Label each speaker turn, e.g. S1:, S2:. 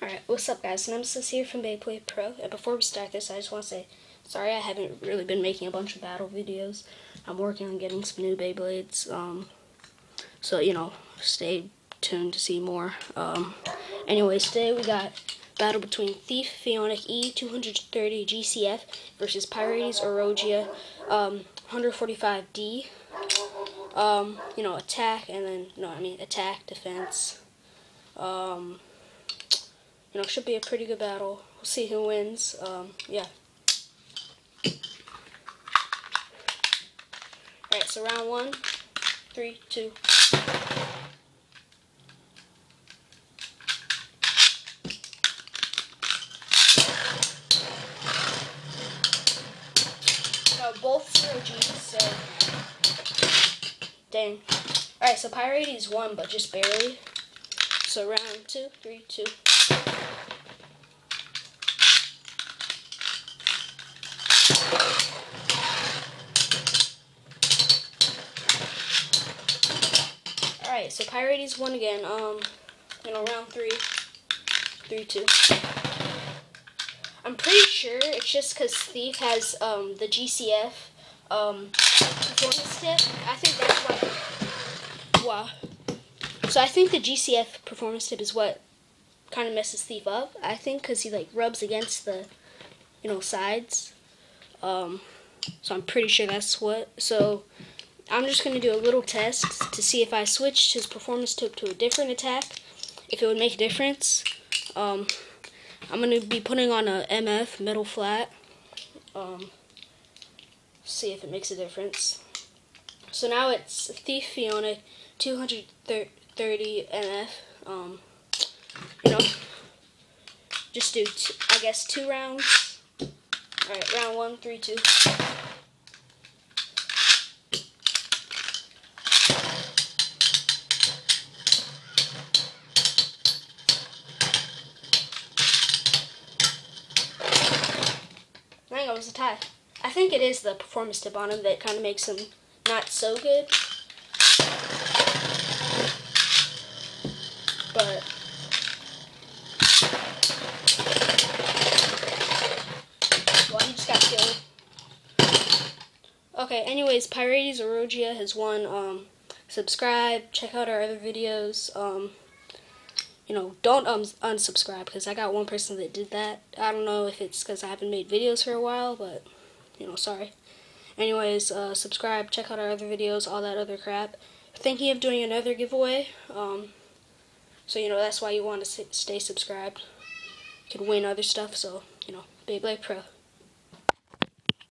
S1: Alright, what's up guys? Nemesis here from Beyblade Pro, and before we start this, I just want to say, sorry I haven't really been making a bunch of battle videos. I'm working on getting some new Beyblades, um, so, you know, stay tuned to see more. Um, anyways, today we got battle between Thief Phionic E230 GCF versus Pirates Orojya um, 145D. Um, you know, attack, and then, no, I mean, attack, defense, um, know, should be a pretty good battle. We'll see who wins. Um, yeah. Alright, so round one, three, two. Both zero G's, so. Dang. Alright, so Pirates won, but just barely. So round two, three, two. Alright, so Pirates won again. Um, you know, round three. Three, two. I'm pretty sure it's just because Thief has um, the GCF um, performance tip. I think that's why. Wow. So I think the GCF performance tip is what kind of messes Thief up. I think because he like rubs against the, you know, sides. Um, so I'm pretty sure that's what. So I'm just going to do a little test to see if I switched his performance tip to a different attack, if it would make a difference. Um, I'm going to be putting on a MF, metal flat. Um, see if it makes a difference. So now it's Thief Fiona 230 MF. Um, you know, just do, I guess, two rounds. Alright, round one, three, two. Was a tie. I think it is the performance tip on him that kind of makes him not so good. But well, he just got killed. Okay. Anyways, Pirates Orojya has won. Um, subscribe. Check out our other videos. Um, you know, don't um, unsubscribe because I got one person that did that. I don't know if it's because I haven't made videos for a while, but, you know, sorry. Anyways, uh, subscribe, check out our other videos, all that other crap. Thinking of doing another giveaway, um, so, you know, that's why you want to stay subscribed. You can win other stuff, so, you know, Beyblade Pro.